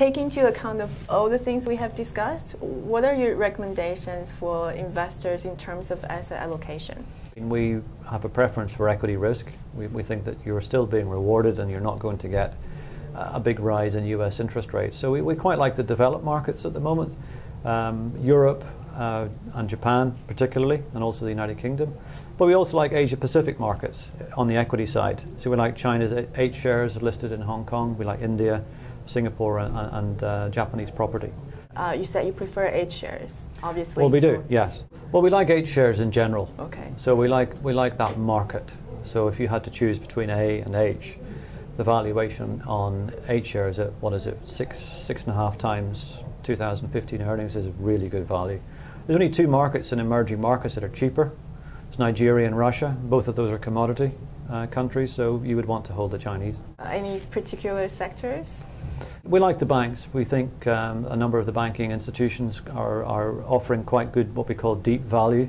Taking into account of all the things we have discussed, what are your recommendations for investors in terms of asset allocation? We have a preference for equity risk. We, we think that you're still being rewarded and you're not going to get a big rise in US interest rates. So we, we quite like the developed markets at the moment. Um, Europe uh, and Japan particularly, and also the United Kingdom. But we also like Asia Pacific markets on the equity side. So we like China's H shares listed in Hong Kong. We like India, Singapore, and, and uh, Japanese property. Uh, you said you prefer H shares, obviously. Well, we do, yes. Well, we like H shares in general. Okay. So we like we like that market. So if you had to choose between A and H, the valuation on H shares at what is it, six six and a half times 2015 earnings is really good value. There's only two markets in emerging markets that are cheaper. It's Nigeria and Russia. Both of those are commodity uh, countries, so you would want to hold the Chinese. Uh, any particular sectors? We like the banks. We think um, a number of the banking institutions are, are offering quite good, what we call deep value,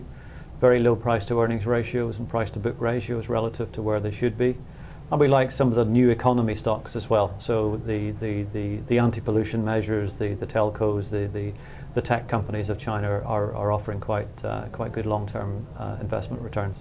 very low price to earnings ratios and price to book ratios relative to where they should be. And we like some of the new economy stocks as well. So the, the, the, the anti-pollution measures, the, the telcos, the, the, the tech companies of China are, are offering quite, uh, quite good long-term uh, investment returns.